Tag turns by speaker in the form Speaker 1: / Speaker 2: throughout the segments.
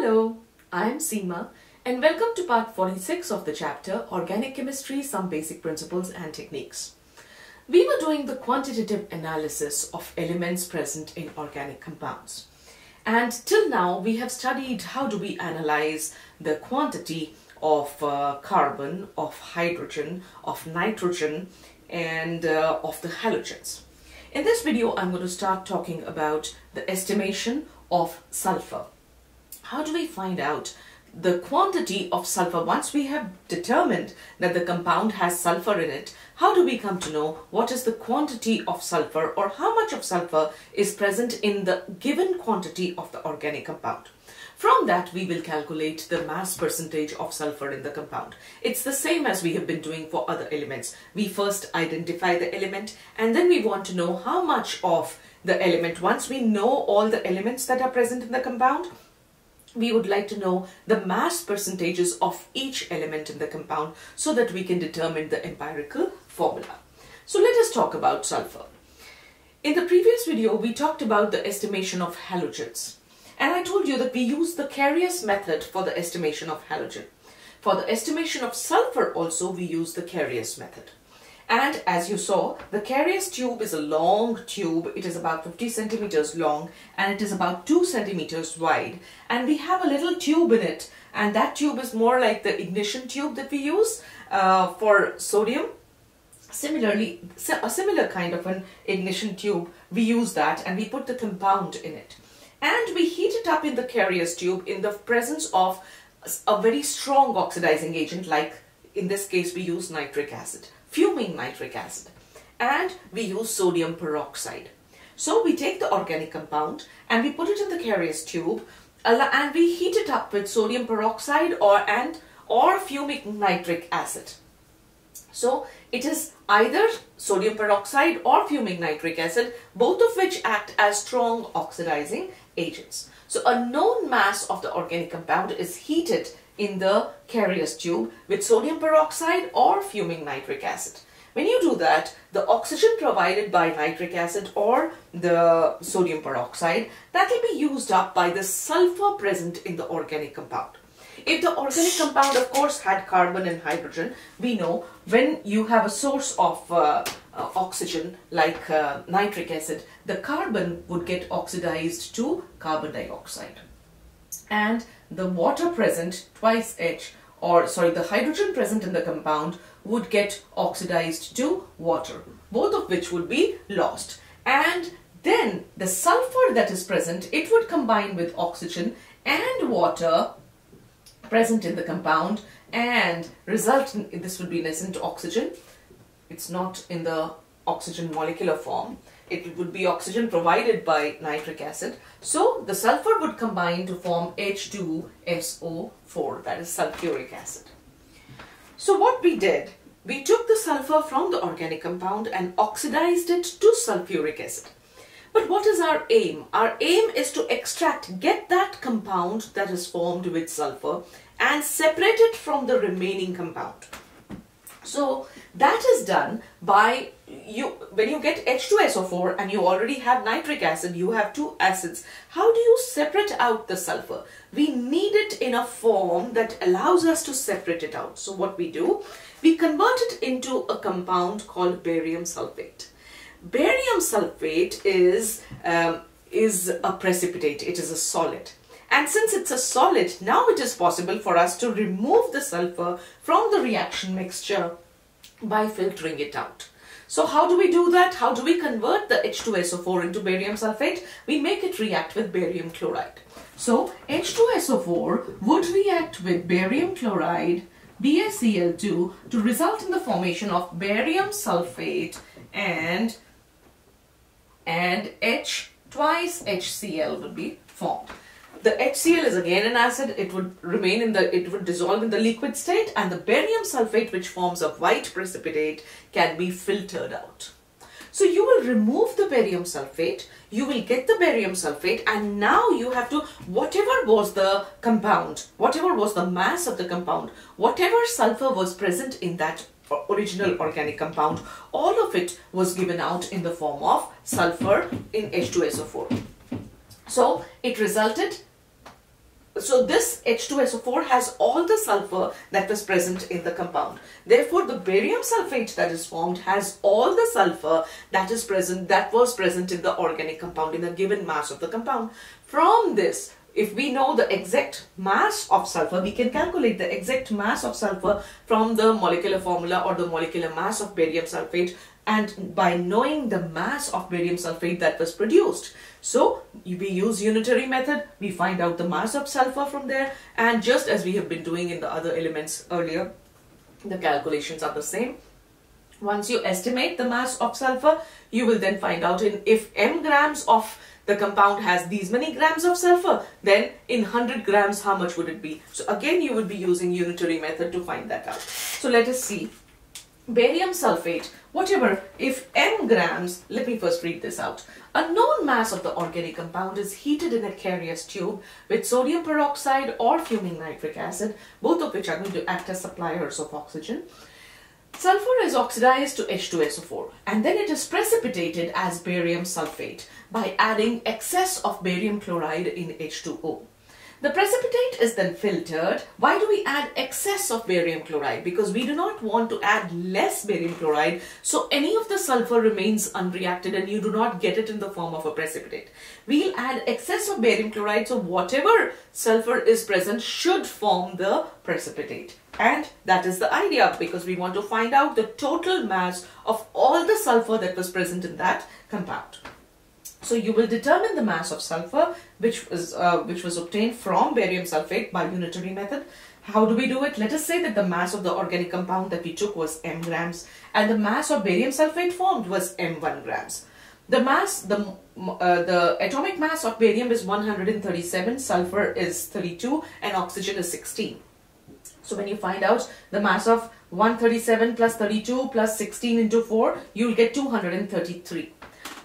Speaker 1: Hello, I'm Seema and welcome to part 46 of the chapter Organic Chemistry, Some Basic Principles and Techniques. We were doing the quantitative analysis of elements present in organic compounds. And till now we have studied how do we analyze the quantity of uh, carbon, of hydrogen, of nitrogen and uh, of the halogens. In this video I'm going to start talking about the estimation of sulfur how do we find out? The quantity of sulfur once we have determined that the compound has sulfur in it how do we come to know what is the quantity of sulfur or how much of sulfur is present in the given quantity of the organic compound? From that we will calculate the mass percentage of sulfur in the compound. It's the same as we have been doing for other elements. We first identify the element and then we want to know how much of the element. Once we know all the elements that are present in the compound we would like to know the mass percentages of each element in the compound so that we can determine the empirical formula. So let us talk about sulfur. In the previous video, we talked about the estimation of halogens. And I told you that we use the Carius method for the estimation of halogen. For the estimation of sulfur also, we use the Carius method. And as you saw, the Carius tube is a long tube. It is about 50 centimeters long and it is about 2 centimeters wide. And we have a little tube in it. And that tube is more like the ignition tube that we use uh, for sodium. Similarly, a similar kind of an ignition tube, we use that and we put the compound in it. And we heat it up in the Carius tube in the presence of a very strong oxidizing agent like in this case we use nitric acid fuming nitric acid and we use sodium peroxide. So we take the organic compound and we put it in the Carius tube and we heat it up with sodium peroxide or and or fuming nitric acid. So it is either sodium peroxide or fuming nitric acid, both of which act as strong oxidizing agents. So a known mass of the organic compound is heated in the Carius tube with sodium peroxide or fuming nitric acid. When you do that, the oxygen provided by nitric acid or the sodium peroxide, that will be used up by the sulfur present in the organic compound. If the organic compound, of course, had carbon and hydrogen, we know when you have a source of uh, uh, oxygen like uh, nitric acid, the carbon would get oxidized to carbon dioxide. And the water present twice H or sorry the hydrogen present in the compound would get oxidized to water both of which would be lost. And then the sulfur that is present it would combine with oxygen and water present in the compound and result in this would be nascent oxygen. It's not in the oxygen molecular form it would be oxygen provided by nitric acid. So the sulfur would combine to form H2SO4 that is sulfuric acid. So what we did, we took the sulfur from the organic compound and oxidized it to sulfuric acid. But what is our aim? Our aim is to extract, get that compound that is formed with sulfur and separate it from the remaining compound. So that is done by you when you get H2SO4 and you already have nitric acid, you have two acids. How do you separate out the sulfur? We need it in a form that allows us to separate it out. So what we do, we convert it into a compound called barium sulfate. Barium sulfate is, um, is a precipitate, it is a solid. And since it's a solid, now it is possible for us to remove the sulfur from the reaction mixture by filtering it out. So how do we do that? How do we convert the H2SO4 into barium sulfate? We make it react with barium chloride. So H2SO4 would react with barium chloride, BaCl2 to result in the formation of barium sulfate and and H twice HCl would be formed. The HCl is again an acid, it would remain in the, it would dissolve in the liquid state and the barium sulfate which forms a white precipitate can be filtered out. So you will remove the barium sulfate, you will get the barium sulfate and now you have to, whatever was the compound, whatever was the mass of the compound, whatever sulfur was present in that original organic compound, all of it was given out in the form of sulfur in H2SO4. So it resulted so this H2SO4 has all the sulfur that was present in the compound. Therefore, the barium sulfate that is formed has all the sulfur that is present, that was present in the organic compound in the given mass of the compound. From this, if we know the exact mass of sulfur, we can calculate the exact mass of sulfur from the molecular formula or the molecular mass of barium sulfate and by knowing the mass of barium sulfate that was produced. So we use unitary method, we find out the mass of sulfur from there and just as we have been doing in the other elements earlier, the calculations are the same. Once you estimate the mass of sulfur, you will then find out in if m grams of the compound has these many grams of sulfur, then in 100 grams, how much would it be? So again, you would be using unitary method to find that out. So let us see. Barium sulfate, whatever, if m grams, let me first read this out. A known mass of the organic compound is heated in a Carius tube with sodium peroxide or fuming nitric acid, both of which are going to act as suppliers of oxygen. Sulfur is oxidized to H2SO4 and then it is precipitated as barium sulfate by adding excess of barium chloride in H2O. The precipitate is then filtered. Why do we add excess of barium chloride? Because we do not want to add less barium chloride so any of the sulfur remains unreacted and you do not get it in the form of a precipitate. We'll add excess of barium chloride so whatever sulfur is present should form the precipitate. And that is the idea because we want to find out the total mass of all the sulfur that was present in that compound. So you will determine the mass of sulfur which was, uh, which was obtained from barium sulfate by unitary method. How do we do it? Let us say that the mass of the organic compound that we took was m grams and the mass of barium sulfate formed was m1 grams. The mass, the, uh, the atomic mass of barium is 137, sulfur is 32 and oxygen is 16. So when you find out the mass of 137 plus 32 plus 16 into 4, you'll get 233.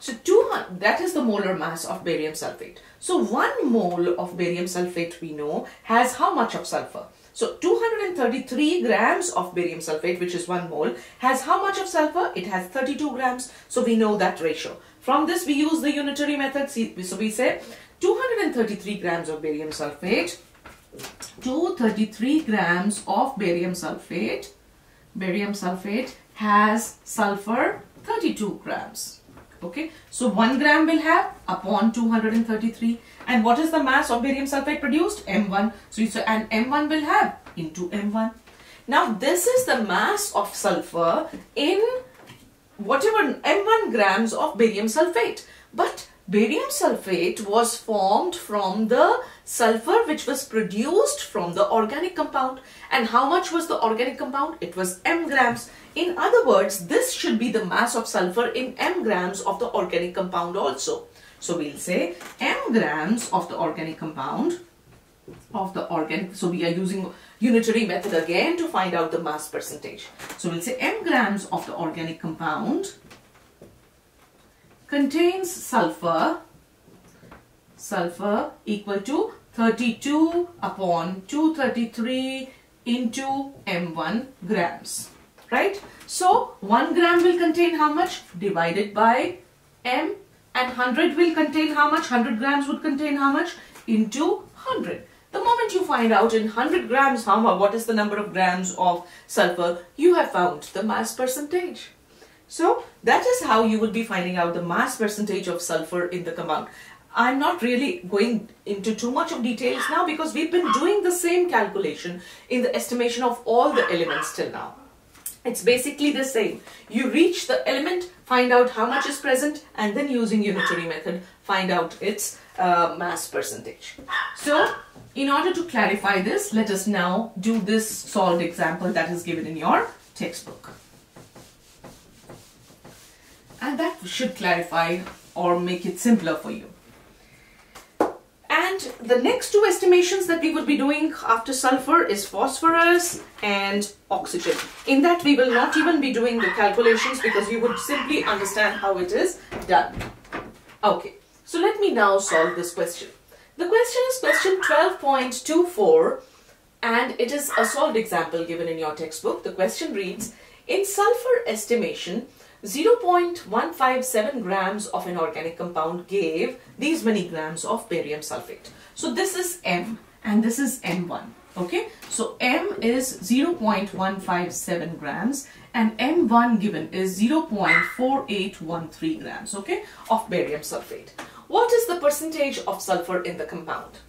Speaker 1: So 200, that is the molar mass of barium sulfate. So 1 mole of barium sulfate we know has how much of sulfur? So 233 grams of barium sulfate, which is 1 mole, has how much of sulfur? It has 32 grams. So we know that ratio. From this, we use the unitary method. So we say 233 grams of barium sulfate, 233 grams of barium sulfate, barium sulfate has sulfur 32 grams. Okay, so 1 gram will have upon 233. And what is the mass of barium sulfate produced? M1. So, you say, and M1 will have into M1. Now, this is the mass of sulfur in whatever M1 grams of barium sulfate. But barium sulfate was formed from the sulfur which was produced from the organic compound. And how much was the organic compound? It was M grams. In other words, this should be the mass of sulfur in m grams of the organic compound also. So we'll say m grams of the organic compound of the organic. So we are using unitary method again to find out the mass percentage. So we'll say m grams of the organic compound contains sulfur, sulfur equal to 32 upon 233 into m1 grams right? So 1 gram will contain how much? Divided by m and 100 will contain how much? 100 grams would contain how much? Into 100. The moment you find out in 100 grams how much, what is the number of grams of sulfur, you have found the mass percentage. So that is how you will be finding out the mass percentage of sulfur in the compound. I'm not really going into too much of details now because we've been doing the same calculation in the estimation of all the elements till now. It's basically the same. You reach the element, find out how much is present and then using unitary method find out its uh, mass percentage. So in order to clarify this, let us now do this solved example that is given in your textbook. And that should clarify or make it simpler for you. And the next two estimations that we would be doing after sulfur is phosphorus and oxygen. In that we will not even be doing the calculations because you would simply understand how it is done. Okay, so let me now solve this question. The question is question 12.24 and it is a solved example given in your textbook. The question reads, in sulfur estimation, 0.157 grams of an organic compound gave these many grams of barium sulfate. So this is M and this is M1. Okay, so M is 0.157 grams and M1 given is 0.4813 grams, okay, of barium sulfate. What is the percentage of sulfur in the compound?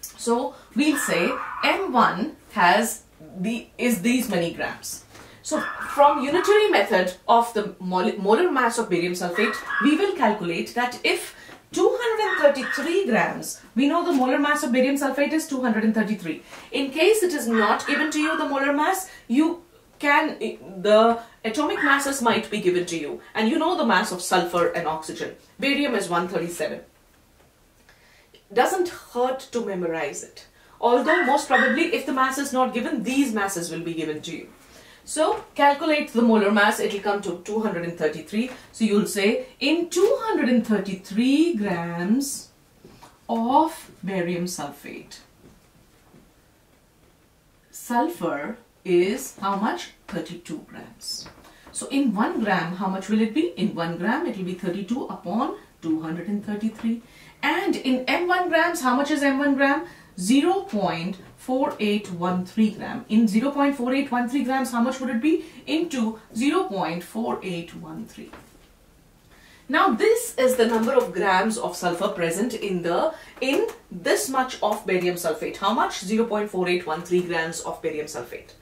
Speaker 1: So we'll say M1 has the is these many grams. So from unitary method of the molar mass of barium sulfate, we will calculate that if 233 grams, we know the molar mass of barium sulfate is 233. In case it is not given to you the molar mass, you can, the atomic masses might be given to you. And you know the mass of sulfur and oxygen. Barium is 137. It Doesn't hurt to memorize it. Although most probably if the mass is not given, these masses will be given to you. So calculate the molar mass, it will come to 233. So you'll say in 233 grams of barium sulfate, sulfur is how much? 32 grams. So in 1 gram, how much will it be? In 1 gram, it will be 32 upon 233. And in M1 grams, how much is M1 gram? 0.4813 gram. In 0.4813 grams, how much would it be? Into 0.4813. Now this is the number of grams of sulfur present in the in this much of barium sulfate. How much? 0.4813 grams of barium sulfate.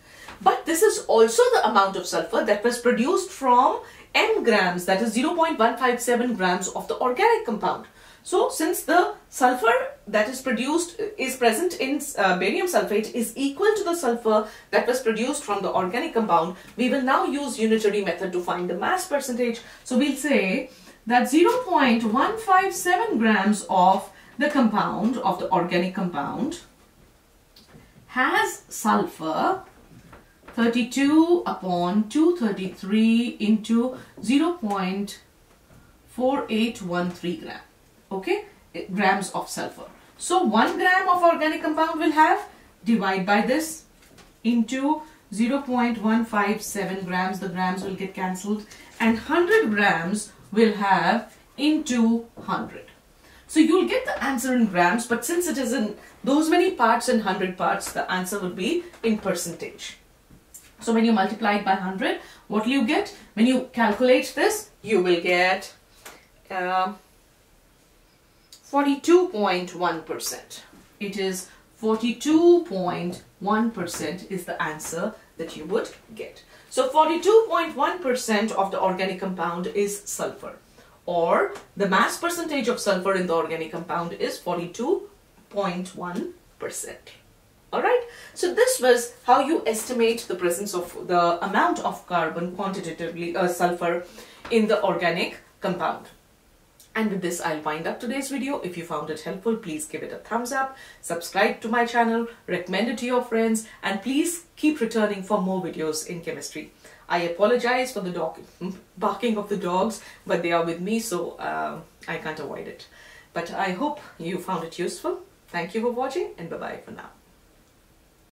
Speaker 1: But this is also the amount of sulfur that was produced from m grams that is 0.157 grams of the organic compound. So since the sulfur that is produced is present in uh, barium sulfate is equal to the sulfur that was produced from the organic compound, we will now use unitary method to find the mass percentage. So we'll say that 0.157 grams of the compound, of the organic compound, has sulfur 32 upon 233 into 0.4813 gram okay grams of sulfur. So 1 gram of organic compound will have divide by this into 0.157 grams the grams will get cancelled and 100 grams will have into 100 so you'll get the answer in grams but since it is in those many parts in 100 parts the answer will be in percentage. So when you multiply it by 100 what will you get? When you calculate this you will get uh, 42.1%. It is 42.1% is the answer that you would get. So 42.1% of the organic compound is sulfur or the mass percentage of sulfur in the organic compound is 42.1%. Alright, so this was how you estimate the presence of the amount of carbon quantitatively, uh, sulfur in the organic compound. And with this, I'll wind up today's video. If you found it helpful, please give it a thumbs up, subscribe to my channel, recommend it to your friends, and please keep returning for more videos in chemistry. I apologize for the dog barking of the dogs, but they are with me, so uh, I can't avoid it. But I hope you found it useful. Thank you for watching, and bye-bye for now.